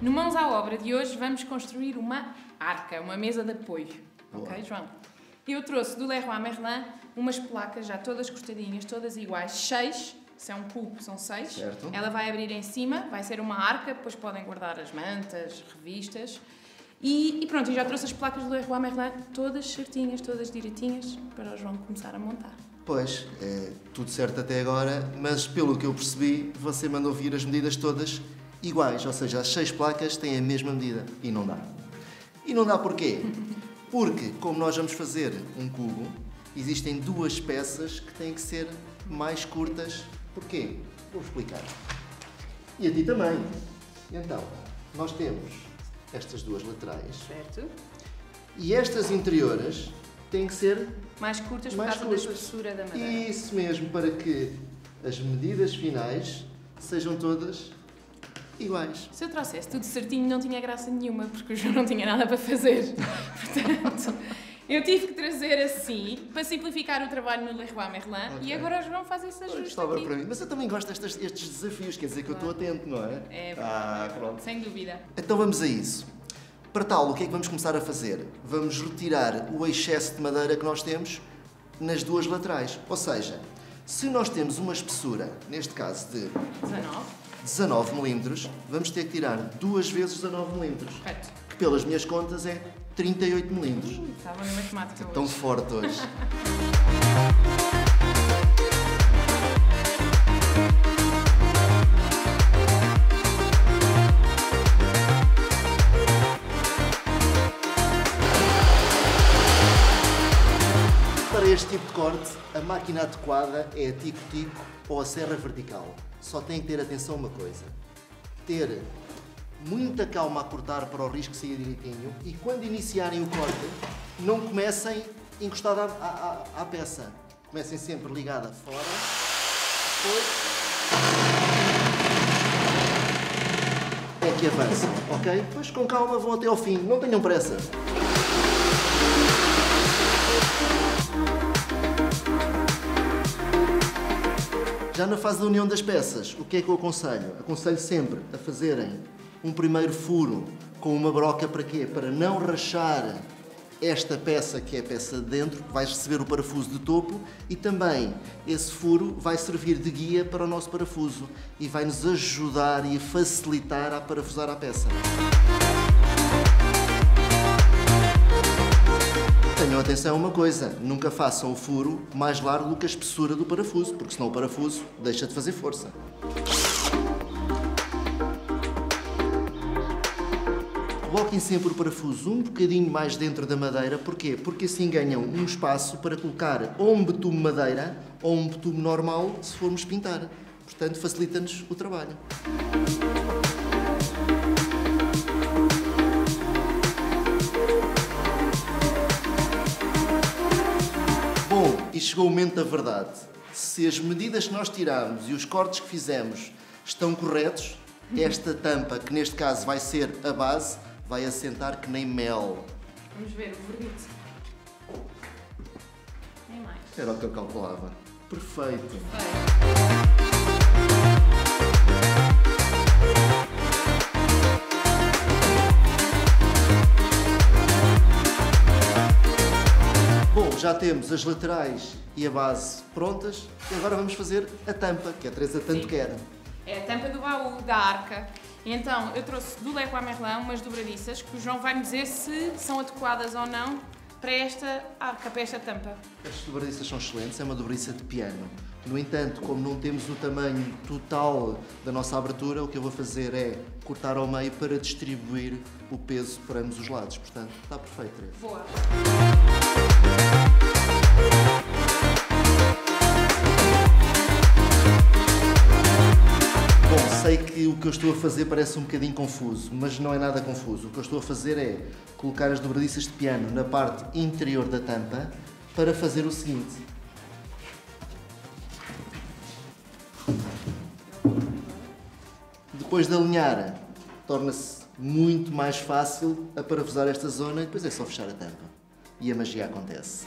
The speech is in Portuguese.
No Mãos à Obra de hoje vamos construir uma arca, uma mesa de apoio. Boa. Ok, João? Eu trouxe do Leroy Merlin umas placas já todas cortadinhas, todas iguais, seis, se é um cubo são seis. Certo. Ela vai abrir em cima, vai ser uma arca, depois podem guardar as mantas, revistas. E, e pronto, eu já trouxe as placas do Leroy Merlin todas certinhas, todas direitinhas, para o João começar a montar. Pois, é tudo certo até agora, mas pelo que eu percebi, você mandou vir as medidas todas iguais, ou seja, as seis placas têm a mesma medida e não dá. E não dá porquê? Porque, como nós vamos fazer um cubo, existem duas peças que têm que ser mais curtas. Porquê? Vou explicar. E a ti também. Então, nós temos estas duas laterais Certo? e estas interiores têm que ser Mais curtas por Mais causa curtas. da espessura da madeira. Isso mesmo, para que as medidas finais sejam todas iguais. Se eu trouxesse tudo certinho, não tinha graça nenhuma, porque o João não tinha nada para fazer. Portanto, eu tive que trazer assim, para simplificar o trabalho no Leroy Merlin, Ok. e agora o João faz esse ajuste Estava aqui. para mim. Mas eu também gosto destes, estes desafios, quer dizer que eu estou atento, não é? É, Ah, pronto. sem dúvida. Então vamos a isso. Para tal, o que é que vamos começar a fazer? Vamos retirar o excesso de madeira que nós temos nas duas laterais. Ou seja, se nós temos uma espessura, neste caso de 19. 19 milímetros, vamos ter que tirar duas vezes 19 milímetros, Correto. que pelas minhas contas é 38 milímetros. Ui, Estava na matemática Tão hoje. forte hoje. este tipo de corte, a máquina adequada é a tico-tico ou a serra vertical. Só tem que ter atenção a uma coisa: ter muita calma a cortar para o risco sair direitinho e quando iniciarem o corte, não comecem encostado à, à- à- à peça. Comecem sempre ligada fora. Depois é que avançam, ok? Depois com calma vão até ao fim, não tenham pressa. Já na fase da união das peças, o que é que eu aconselho? Aconselho sempre a fazerem um primeiro furo com uma broca para quê? Para não rachar esta peça que é a peça de dentro, que vai receber o parafuso de topo e também esse furo vai servir de guia para o nosso parafuso e vai nos ajudar e facilitar a parafusar a peça. Tenham atenção a uma coisa, nunca façam o furo mais largo do que a espessura do parafuso, porque senão o parafuso deixa de fazer força. Coloquem sempre o parafuso um bocadinho mais dentro da madeira, porquê? Porque assim ganham um espaço para colocar ou um betume madeira ou um betume normal se formos pintar. Portanto, facilita-nos o trabalho. Chegou o momento da verdade. Se as medidas que nós tiramos e os cortes que fizemos estão corretos, esta tampa, que neste caso vai ser a base, vai assentar que nem mel. Vamos ver o verdito. Nem mais. Era o que eu calculava. Perfeito. Vai. Já temos as laterais e a base prontas e agora vamos fazer a tampa, que a Teresa tanto Sim. quer. É a tampa do baú, da arca. Então, eu trouxe do Leroy Merlin umas dobradiças que o João vai me dizer se são adequadas ou não para esta arca, para esta tampa. Estas dobradiças são excelentes, é uma dobradiça de piano. No entanto, como não temos o tamanho total da nossa abertura, o que eu vou fazer é cortar ao meio para distribuir o peso para ambos os lados. Portanto, está perfeito. Boa. Sei que o que eu estou a fazer parece um bocadinho confuso, mas não é nada confuso. O que eu estou a fazer é colocar as dobradiças de piano na parte interior da tampa para fazer o seguinte. Depois de alinhar, torna-se muito mais fácil a parafusar esta zona e depois é só fechar a tampa. E a magia acontece.